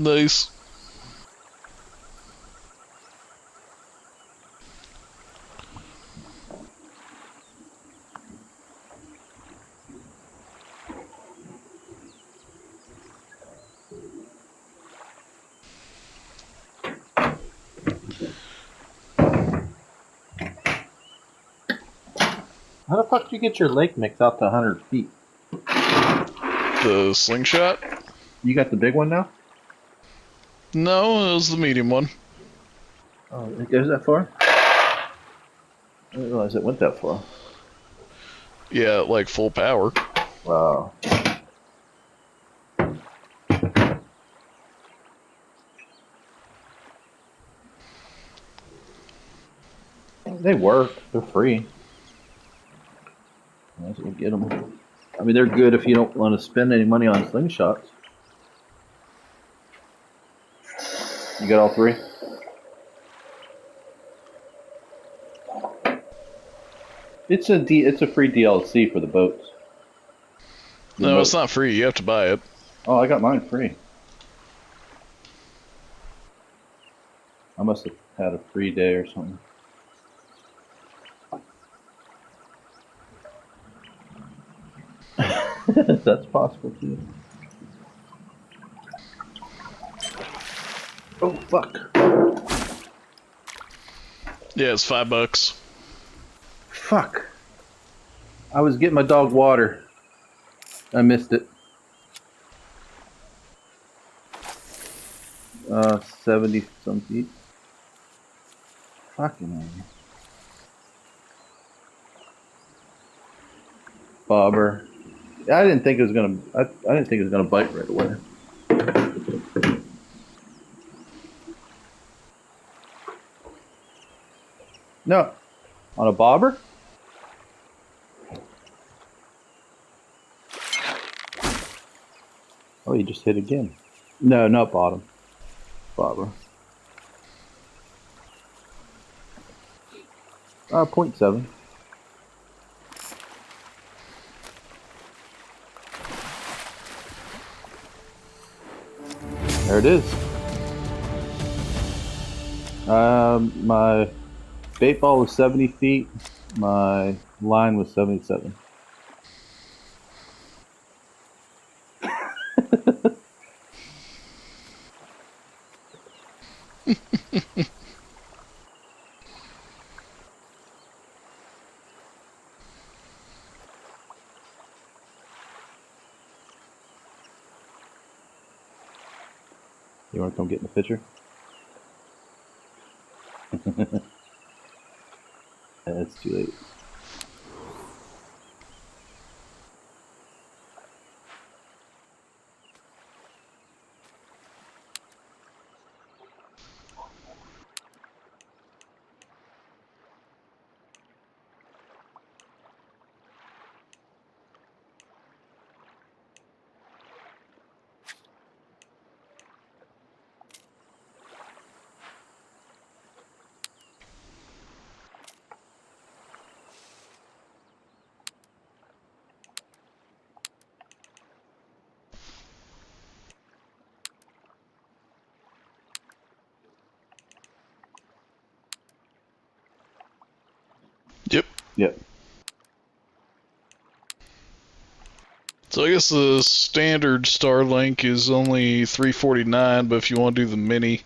Nice. How the fuck do you get your lake mix out to 100 feet? The slingshot? You got the big one now? No, it was the medium one. Oh, it goes that far? I didn't realize it went that far. Yeah, like full power. Wow. They work. They're free. Might as well get them. I mean, they're good if you don't want to spend any money on slingshots. You got all three? It's a D. It's a free DLC for the boats. The No, it's not free. You have to buy it. Oh, I got mine free. I must have had a free day or something. That's possible too. Oh fuck! Yeah, it's five bucks. Fuck! I was getting my dog water. I missed it. Uh, 70 some feet. Fucking hell. Bobber. I didn't think it was gonna. I, I didn't think it was gonna bite right away. No, on a bobber. Oh, he just hit again. No, not bottom. Bobber. Uh, point seven. There it is. Um, my bait ball was 70 feet. My line was 77. You want to come get in the picture? That's too late. Yep. Yep. So I guess the standard Starlink is only 349, but if you want to do the mini,